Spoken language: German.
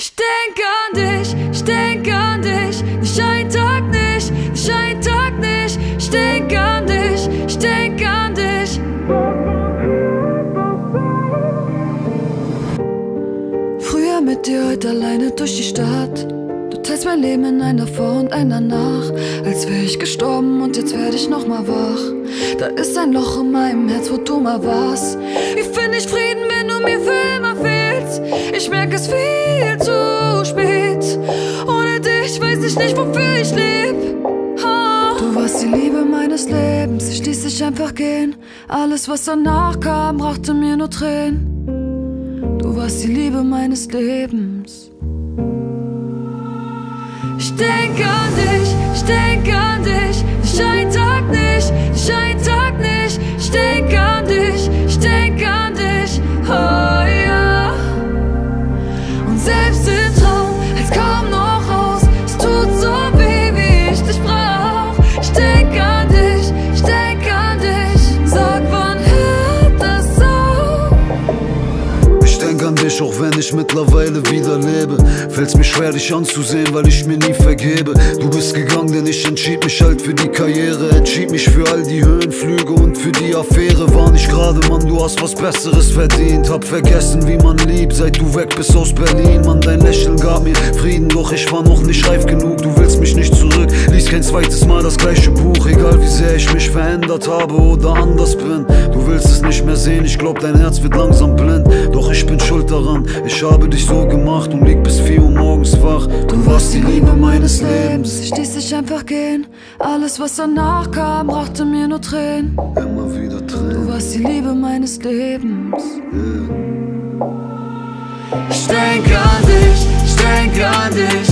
Ich denk an dich, ich denk an dich, nicht ein Tag nicht, nicht ein Tag nicht. Ich denk an dich, ich denk an dich. Früher mit dir, heute alleine durch die Stadt. Du teilst mein Leben in einer vor und einer nach. Als wär ich gestorben und jetzt werd ich nochmal wach. Da ist ein Loch in meinem Herz, wo du mal warst. Wie find ich Frieden, wenn du mir für immer fehlst? Ich merk es viel zu. Weiß ich nicht, wofür ich leb. Oh. Du warst die Liebe meines Lebens, ich ließ dich einfach gehen. Alles, was danach kam, brachte mir nur Tränen. Du warst die Liebe meines Lebens. Ich denk an dich, ich denk an dich, an dich, auch wenn ich mittlerweile wieder lebe. Fällt's mir schwer, dich anzusehen, weil ich mir nie vergebe. Du bist gegangen, denn ich entschied mich halt für die Karriere. Entschied mich für all die Höhenflüge und für die Affäre. War nicht gerade, Mann, du hast was Besseres verdient. Hab vergessen, wie man liebt, seit du weg bist aus Berlin. Mann, dein Lächeln gab mir Frieden, doch ich war noch nicht reif genug. Du willst mich nicht zurück, lies kein zweites Mal das gleiche Buch. Egal wie sehr ich mich verändert habe oder anders bin. Du nicht mehr sehen, ich glaub, dein Herz wird langsam blind. Doch ich bin schuld daran, ich habe dich so gemacht und lieg bis 4 Uhr morgens wach. Du warst die Liebe meines Lebens. Ich ließ dich einfach gehen. Alles, was danach kam, brachte mir nur Tränen. Immer wieder Du Tränen. warst die Liebe meines Lebens. Yeah. Ich denk an dich, ich denk an dich.